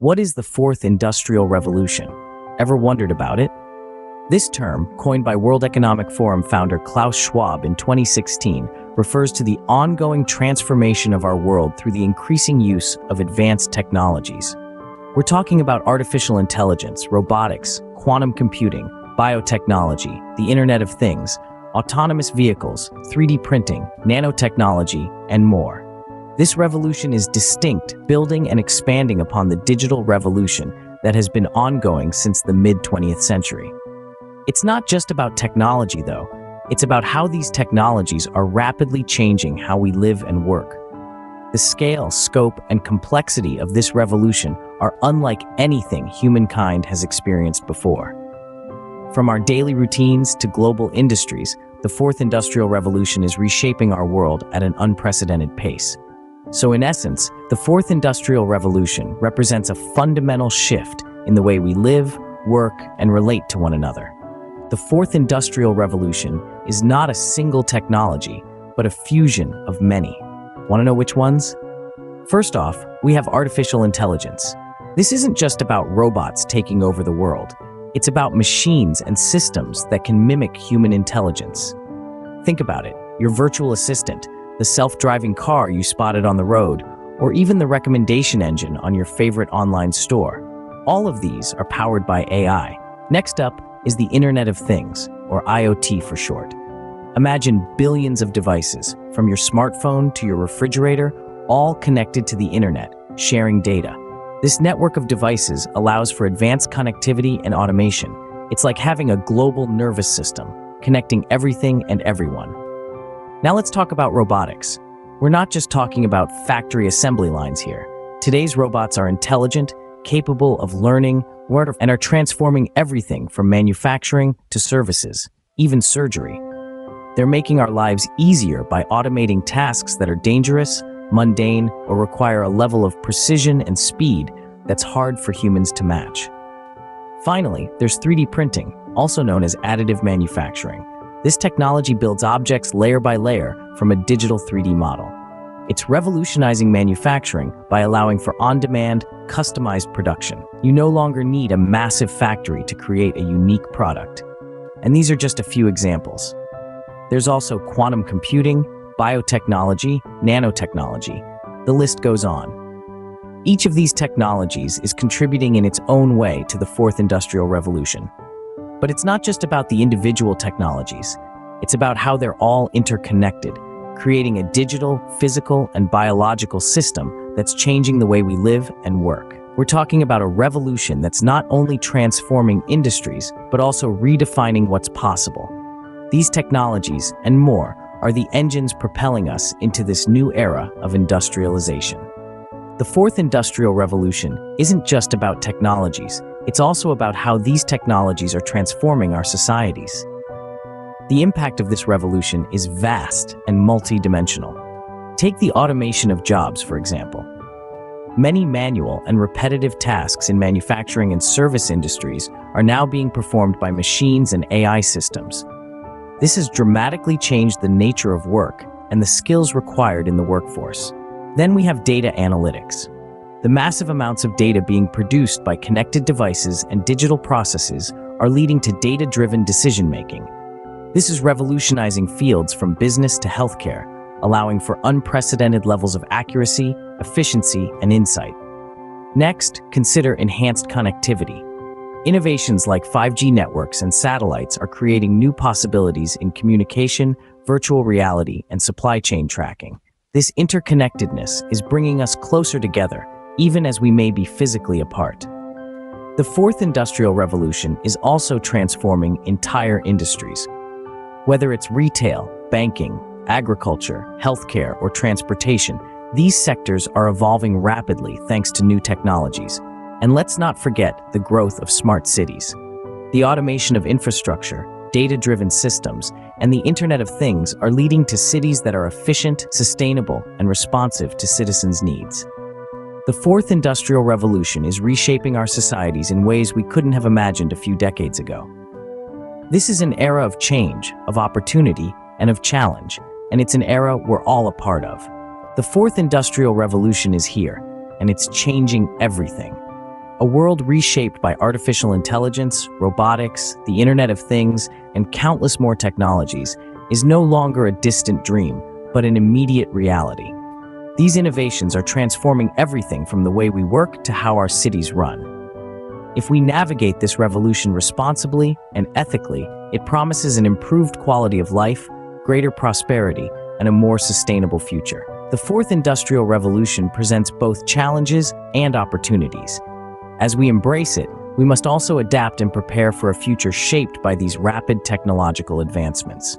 What is the fourth industrial revolution? Ever wondered about it? This term, coined by World Economic Forum founder Klaus Schwab in 2016, refers to the ongoing transformation of our world through the increasing use of advanced technologies. We're talking about artificial intelligence, robotics, quantum computing, biotechnology, the Internet of Things, autonomous vehicles, 3D printing, nanotechnology, and more. This revolution is distinct, building and expanding upon the digital revolution that has been ongoing since the mid-20th century. It's not just about technology, though. It's about how these technologies are rapidly changing how we live and work. The scale, scope, and complexity of this revolution are unlike anything humankind has experienced before. From our daily routines to global industries, the fourth industrial revolution is reshaping our world at an unprecedented pace. So in essence, the fourth industrial revolution represents a fundamental shift in the way we live, work, and relate to one another. The fourth industrial revolution is not a single technology, but a fusion of many. Want to know which ones? First off, we have artificial intelligence. This isn't just about robots taking over the world. It's about machines and systems that can mimic human intelligence. Think about it, your virtual assistant, the self-driving car you spotted on the road, or even the recommendation engine on your favorite online store. All of these are powered by AI. Next up is the Internet of Things, or IoT for short. Imagine billions of devices, from your smartphone to your refrigerator, all connected to the internet, sharing data. This network of devices allows for advanced connectivity and automation. It's like having a global nervous system, connecting everything and everyone. Now let's talk about robotics. We're not just talking about factory assembly lines here. Today's robots are intelligent, capable of learning, and are transforming everything from manufacturing to services, even surgery. They're making our lives easier by automating tasks that are dangerous, mundane, or require a level of precision and speed that's hard for humans to match. Finally, there's 3D printing, also known as additive manufacturing. This technology builds objects layer by layer from a digital 3D model. It's revolutionizing manufacturing by allowing for on-demand, customized production. You no longer need a massive factory to create a unique product. And these are just a few examples. There's also quantum computing, biotechnology, nanotechnology. The list goes on. Each of these technologies is contributing in its own way to the fourth industrial revolution. But it's not just about the individual technologies. It's about how they're all interconnected, creating a digital, physical, and biological system that's changing the way we live and work. We're talking about a revolution that's not only transforming industries, but also redefining what's possible. These technologies, and more, are the engines propelling us into this new era of industrialization. The fourth industrial revolution isn't just about technologies, it's also about how these technologies are transforming our societies. The impact of this revolution is vast and multi-dimensional. Take the automation of jobs, for example. Many manual and repetitive tasks in manufacturing and service industries are now being performed by machines and AI systems. This has dramatically changed the nature of work and the skills required in the workforce. Then we have data analytics. The massive amounts of data being produced by connected devices and digital processes are leading to data-driven decision-making. This is revolutionizing fields from business to healthcare, allowing for unprecedented levels of accuracy, efficiency, and insight. Next, consider enhanced connectivity. Innovations like 5G networks and satellites are creating new possibilities in communication, virtual reality, and supply chain tracking. This interconnectedness is bringing us closer together, even as we may be physically apart. The fourth industrial revolution is also transforming entire industries. Whether it's retail, banking, agriculture, healthcare, or transportation, these sectors are evolving rapidly thanks to new technologies. And let's not forget the growth of smart cities. The automation of infrastructure, data-driven systems, and the Internet of Things are leading to cities that are efficient, sustainable, and responsive to citizens' needs. The fourth industrial revolution is reshaping our societies in ways we couldn't have imagined a few decades ago. This is an era of change, of opportunity, and of challenge, and it's an era we're all a part of. The fourth industrial revolution is here, and it's changing everything. A world reshaped by artificial intelligence, robotics, the Internet of Things, and countless more technologies is no longer a distant dream, but an immediate reality. These innovations are transforming everything from the way we work to how our cities run. If we navigate this revolution responsibly and ethically, it promises an improved quality of life, greater prosperity, and a more sustainable future. The fourth industrial revolution presents both challenges and opportunities. As we embrace it, we must also adapt and prepare for a future shaped by these rapid technological advancements.